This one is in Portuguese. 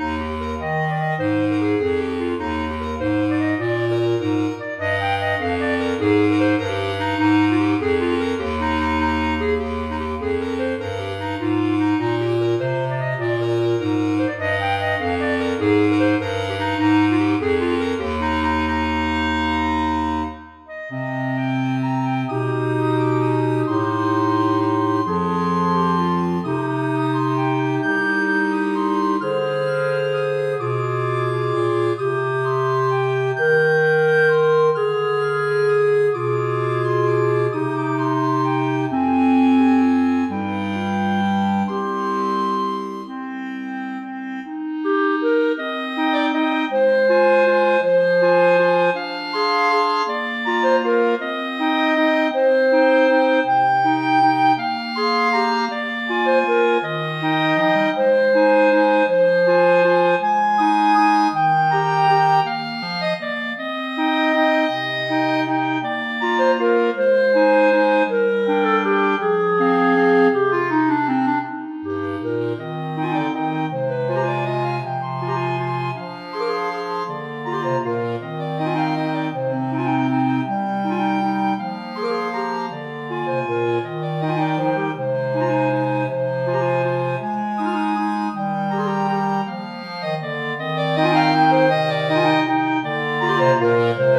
Música Música